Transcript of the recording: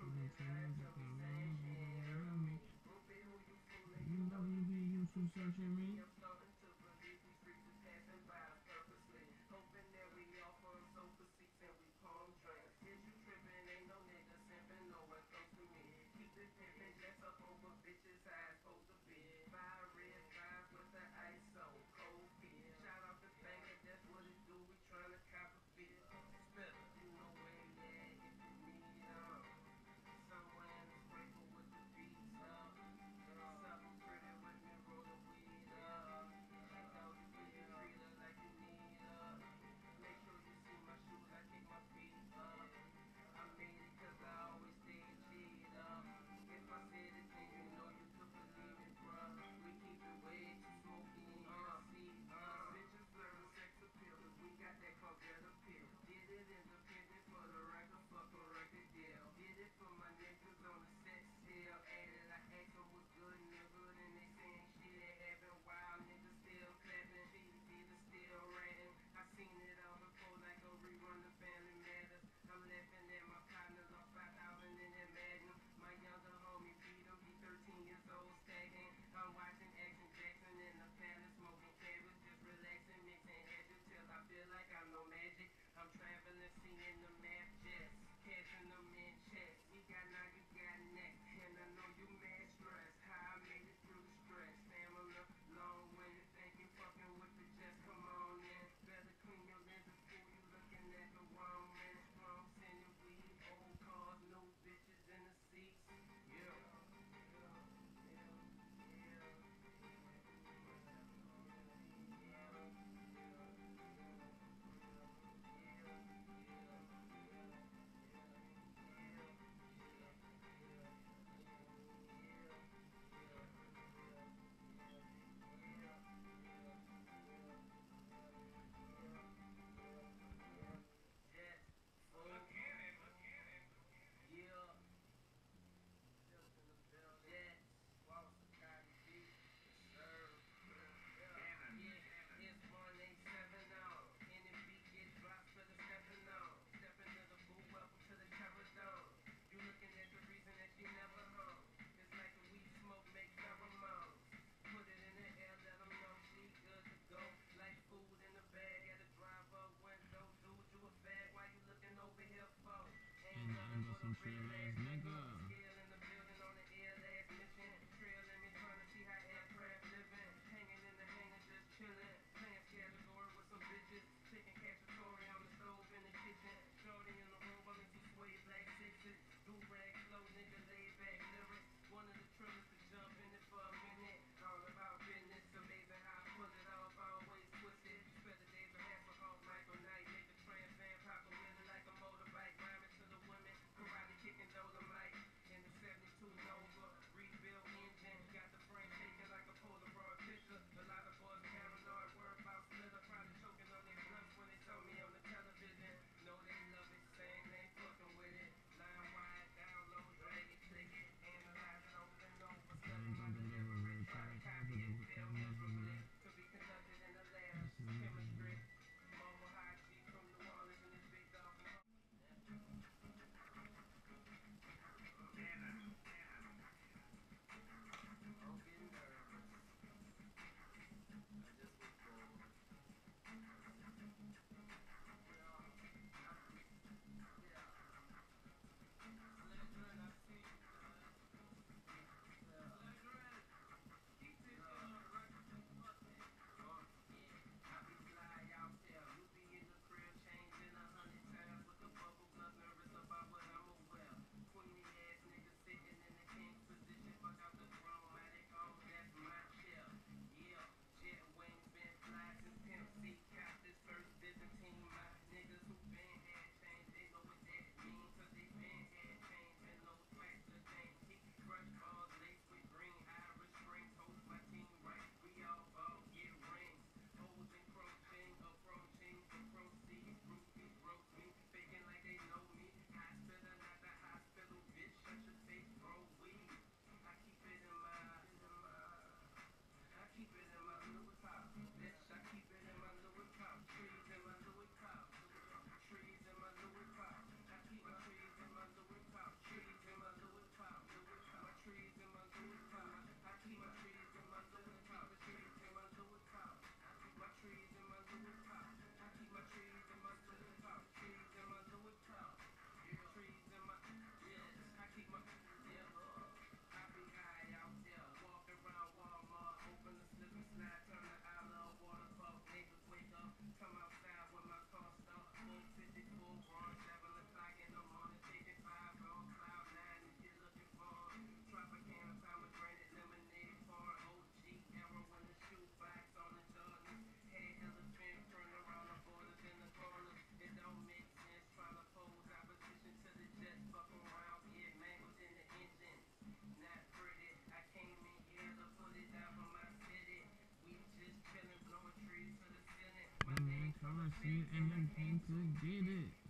You you searching me. Say less, nigga. And then came to get it.